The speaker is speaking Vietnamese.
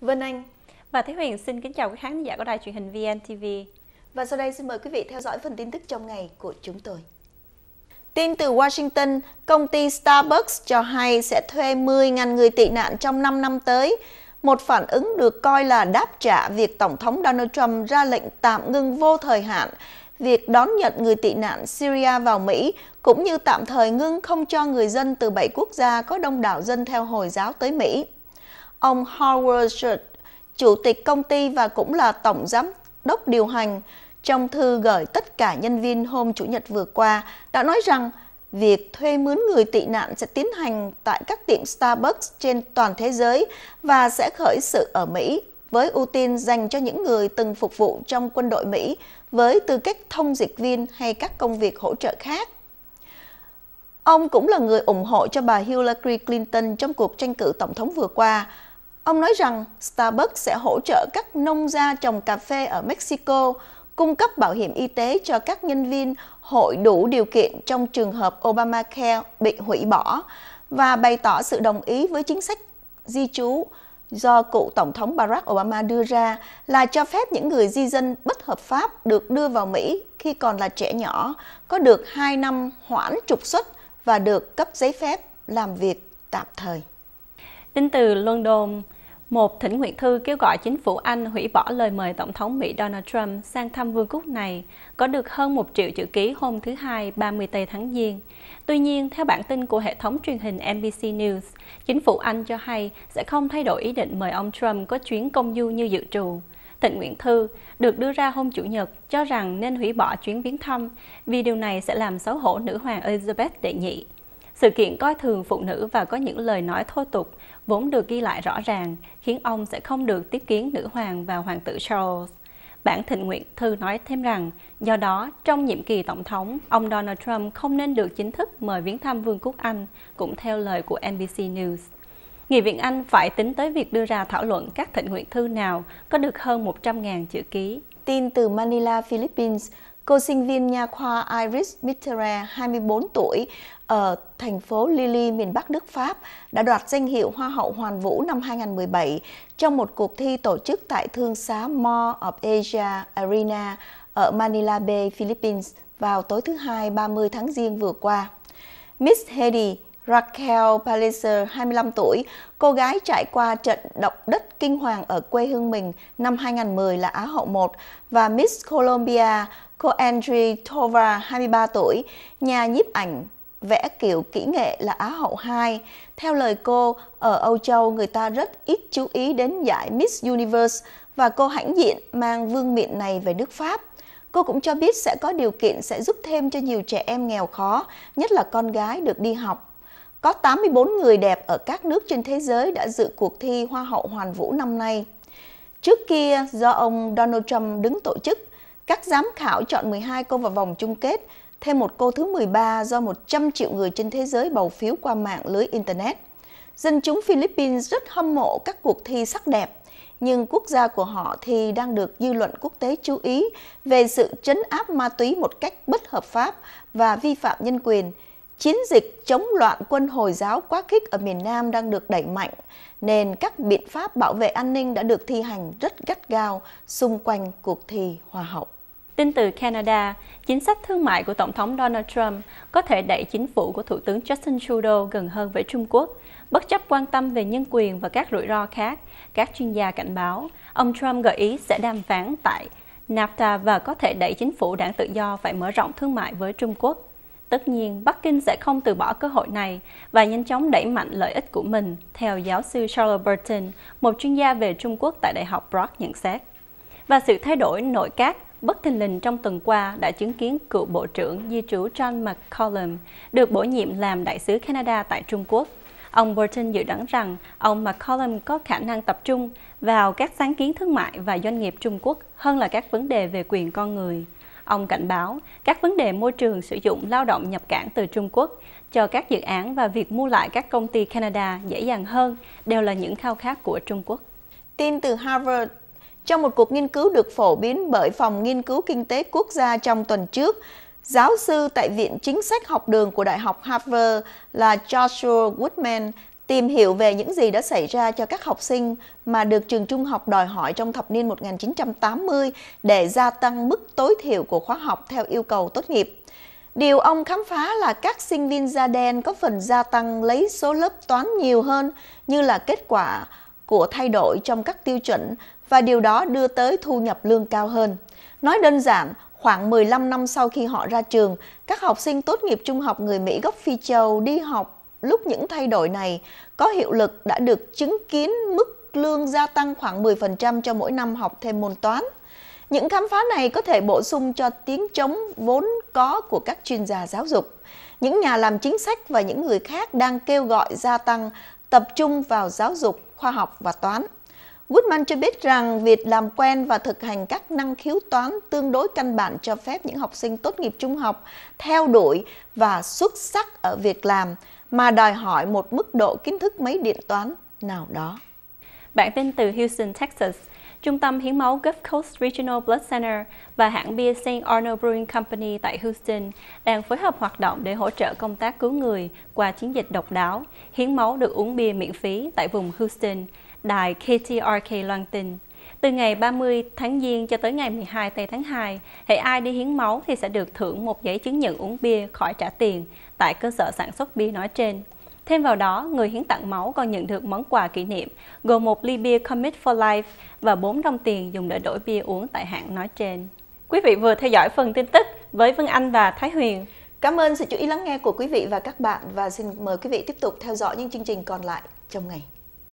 Vân Anh và Thế Huyền xin kính chào quý khán giả của đài truyền hình VNTV. Và sau đây xin mời quý vị theo dõi phần tin tức trong ngày của chúng tôi. Tin từ Washington, công ty Starbucks cho hay sẽ thuê 10.000 người tị nạn trong 5 năm tới, một phản ứng được coi là đáp trả việc Tổng thống Donald Trump ra lệnh tạm ngưng vô thời hạn việc đón nhận người tị nạn Syria vào Mỹ, cũng như tạm thời ngưng không cho người dân từ bảy quốc gia có đông đảo dân theo Hồi giáo tới Mỹ. Ông Howard Schultz, chủ tịch công ty và cũng là tổng giám đốc điều hành, trong thư gửi tất cả nhân viên hôm Chủ nhật vừa qua, đã nói rằng việc thuê mướn người tị nạn sẽ tiến hành tại các tiệm Starbucks trên toàn thế giới và sẽ khởi sự ở Mỹ với ưu tiên dành cho những người từng phục vụ trong quân đội Mỹ với tư cách thông dịch viên hay các công việc hỗ trợ khác. Ông cũng là người ủng hộ cho bà Hillary Clinton trong cuộc tranh cử tổng thống vừa qua. Ông nói rằng Starbucks sẽ hỗ trợ các nông gia trồng cà phê ở Mexico, cung cấp bảo hiểm y tế cho các nhân viên hội đủ điều kiện trong trường hợp Obamacare bị hủy bỏ và bày tỏ sự đồng ý với chính sách di trú do cựu Tổng thống Barack Obama đưa ra là cho phép những người di dân bất hợp pháp được đưa vào Mỹ khi còn là trẻ nhỏ, có được 2 năm hoãn trục xuất và được cấp giấy phép làm việc tạm thời. Tin từ London, một thỉnh nguyện thư kêu gọi chính phủ Anh hủy bỏ lời mời Tổng thống Mỹ Donald Trump sang thăm vương quốc này có được hơn 1 triệu chữ ký hôm thứ Hai 30 tây tháng Giêng. Tuy nhiên, theo bản tin của hệ thống truyền hình NBC News, chính phủ Anh cho hay sẽ không thay đổi ý định mời ông Trump có chuyến công du như dự trù. Thịnh nguyện thư được đưa ra hôm Chủ nhật cho rằng nên hủy bỏ chuyến viếng thăm vì điều này sẽ làm xấu hổ nữ hoàng Elizabeth đệ nhị. Sự kiện coi thường phụ nữ và có những lời nói thô tục vốn được ghi lại rõ ràng khiến ông sẽ không được tiếp kiến nữ hoàng và hoàng tử Charles. Bản thịnh nguyện thư nói thêm rằng, do đó, trong nhiệm kỳ tổng thống, ông Donald Trump không nên được chính thức mời viếng thăm Vương quốc Anh, cũng theo lời của NBC News. Nghị viện Anh phải tính tới việc đưa ra thảo luận các thịnh nguyện thư nào có được hơn 100.000 chữ ký. Tin từ Manila, Philippines, cô sinh viên nha khoa Iris Mitterrand, 24 tuổi, ở thành phố Lille, miền Bắc nước Pháp, đã đoạt danh hiệu Hoa hậu Hoàn vũ năm 2017 trong một cuộc thi tổ chức tại thương xá Mall of Asia Arena ở Manila Bay, Philippines vào tối thứ Hai 30 tháng Giêng vừa qua. Miss Hedy Raquel Palliser, 25 tuổi, cô gái trải qua trận động đất kinh hoàng ở quê hương mình năm 2010 là Á hậu 1 và Miss Colombia, cô Andrea Tova, 23 tuổi, nhà nhiếp ảnh vẽ kiểu kỹ nghệ là Á hậu 2. Theo lời cô, ở Âu Châu người ta rất ít chú ý đến giải Miss Universe và cô hãnh diện mang vương miện này về nước Pháp. Cô cũng cho biết sẽ có điều kiện sẽ giúp thêm cho nhiều trẻ em nghèo khó, nhất là con gái được đi học. Có 84 người đẹp ở các nước trên thế giới đã dự cuộc thi Hoa hậu Hoàn vũ năm nay. Trước kia, do ông Donald Trump đứng tổ chức, các giám khảo chọn 12 cô vào vòng chung kết, thêm một cô thứ 13 do 100 triệu người trên thế giới bầu phiếu qua mạng lưới Internet. Dân chúng Philippines rất hâm mộ các cuộc thi sắc đẹp, nhưng quốc gia của họ thì đang được dư luận quốc tế chú ý về sự trấn áp ma túy một cách bất hợp pháp và vi phạm nhân quyền. Chiến dịch chống loạn quân Hồi giáo quá khích ở miền Nam đang được đẩy mạnh, nên các biện pháp bảo vệ an ninh đã được thi hành rất gắt gao xung quanh cuộc thi Hoa hậu. Tin từ Canada, chính sách thương mại của Tổng thống Donald Trump có thể đẩy chính phủ của Thủ tướng Justin Trudeau gần hơn với Trung Quốc. Bất chấp quan tâm về nhân quyền và các rủi ro khác, các chuyên gia cảnh báo, ông Trump gợi ý sẽ đàm phán tại NAFTA và có thể đẩy chính phủ đảng tự do phải mở rộng thương mại với Trung Quốc. Tất nhiên, Bắc Kinh sẽ không từ bỏ cơ hội này và nhanh chóng đẩy mạnh lợi ích của mình, theo giáo sư Charles Burton, một chuyên gia về Trung Quốc tại Đại học Brock nhận xét. Và sự thay đổi nội các bất thình lình trong tuần qua đã chứng kiến cựu Bộ trưởng Di trú John McCollum được bổ nhiệm làm đại sứ Canada tại Trung Quốc. Ông Burton dự đoán rằng ông McCollum có khả năng tập trung vào các sáng kiến thương mại và doanh nghiệp Trung Quốc hơn là các vấn đề về quyền con người. Ông cảnh báo các vấn đề môi trường sử dụng lao động nhập cảng từ Trung Quốc cho các dự án và việc mua lại các công ty Canada dễ dàng hơn đều là những khao khát của Trung Quốc. Tin từ Harvard trong một cuộc nghiên cứu được phổ biến bởi Phòng Nghiên cứu Kinh tế Quốc gia trong tuần trước, giáo sư tại Viện Chính sách học đường của Đại học Harvard là Joshua Woodman tìm hiểu về những gì đã xảy ra cho các học sinh mà được trường trung học đòi hỏi trong thập niên 1980 để gia tăng mức tối thiểu của khóa học theo yêu cầu tốt nghiệp. Điều ông khám phá là các sinh viên da đen có phần gia tăng lấy số lớp toán nhiều hơn như là kết quả của thay đổi trong các tiêu chuẩn và điều đó đưa tới thu nhập lương cao hơn. Nói đơn giản, khoảng 15 năm sau khi họ ra trường, các học sinh tốt nghiệp trung học người Mỹ gốc Phi Châu đi học lúc những thay đổi này có hiệu lực đã được chứng kiến mức lương gia tăng khoảng 10% cho mỗi năm học thêm môn toán. Những khám phá này có thể bổ sung cho tiếng trống vốn có của các chuyên gia giáo dục. Những nhà làm chính sách và những người khác đang kêu gọi gia tăng tập trung vào giáo dục, khoa học và toán. Goodman cho biết rằng việc làm quen và thực hành các năng khiếu toán tương đối căn bản cho phép những học sinh tốt nghiệp trung học theo đuổi và xuất sắc ở việc làm mà đòi hỏi một mức độ kiến thức máy điện toán nào đó. Bản tin từ Houston, Texas. Trung tâm Hiến máu Gulf Coast Regional Blood Center và hãng bia St. Arnold Brewing Company tại Houston đang phối hợp hoạt động để hỗ trợ công tác cứu người qua chiến dịch độc đáo hiến máu được uống bia miễn phí tại vùng Houston, đài KTRK loan tin. Từ ngày 30 tháng Giêng cho tới ngày 12 tây tháng 2, hệ ai đi hiến máu thì sẽ được thưởng một giấy chứng nhận uống bia khỏi trả tiền tại cơ sở sản xuất bia nói trên. Thêm vào đó, người hiến tặng máu còn nhận được món quà kỷ niệm gồm một ly bia Commit for Life và 4 đồng tiền dùng để đổi bia uống tại hãng nói trên. Quý vị vừa theo dõi phần tin tức với Vân Anh và Thái Huyền. Cảm ơn sự chú ý lắng nghe của quý vị và các bạn và xin mời quý vị tiếp tục theo dõi những chương trình còn lại trong ngày.